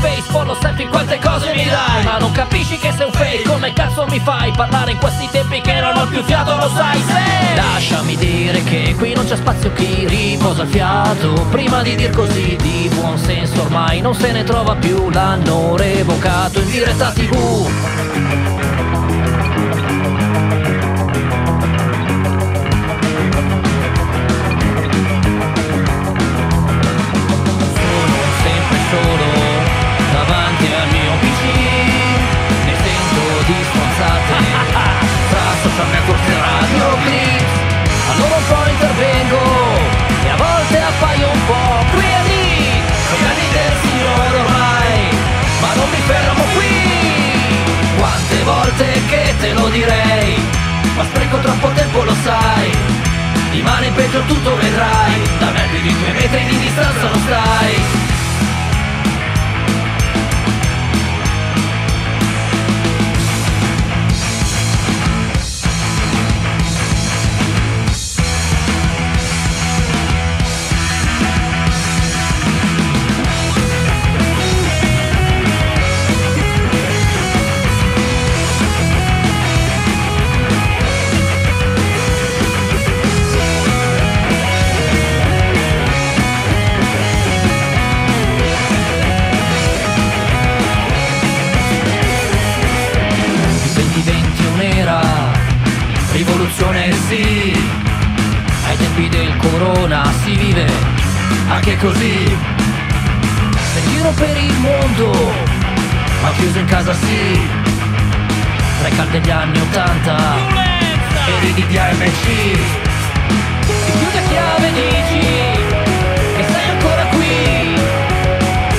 Face, follow, selfie quante cose mi dai? Ma non capisci che sei un fake Come cazzo mi fai parlare in questi tempi che non ho più fiato lo sai? Se Lasciami dire che qui non c'è spazio chi riposa il fiato? Prima di dir così di buon senso ormai non se ne trova più. L'hanno revocato in diretta tv Peggio tutto vedrai Il 2020 è un'era, rivoluzione sì, ai tempi del corona si vive anche così. In giro per il mondo, ma chiuso in casa sì, tra i caldi degli anni 80 e ridi di AMC. Ti chiudi a chiave dici che sei ancora qui,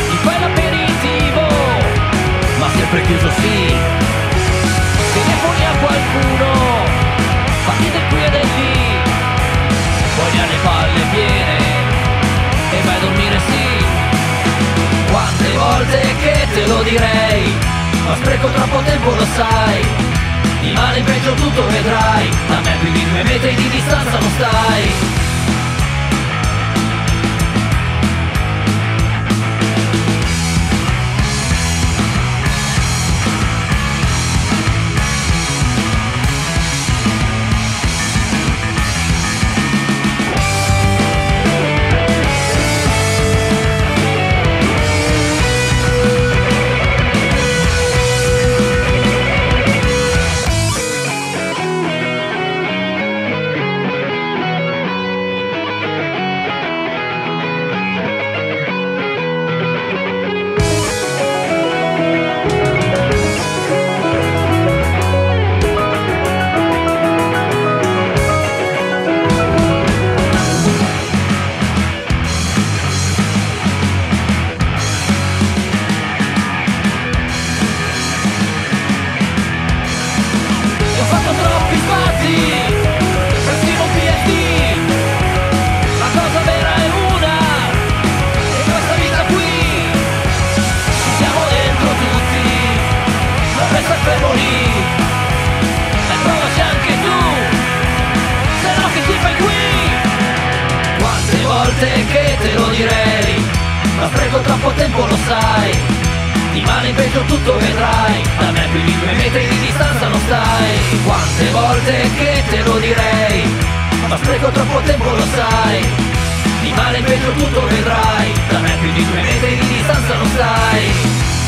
ti fai l'aperitivo, ma sempre chiuso sì direi, ma spreco troppo tempo lo sai, di male in peggio tutto vedrai, da me più di due metri di distanza non stai. Ma spreco troppo tempo lo sai. Di male in peggio tutto vedrai. Da me più di due metri di distanza non stai. Quante volte che te lo direi. Ma spreco troppo tempo lo sai. Di male in peggio tutto vedrai. Da me più di due metri di distanza non stai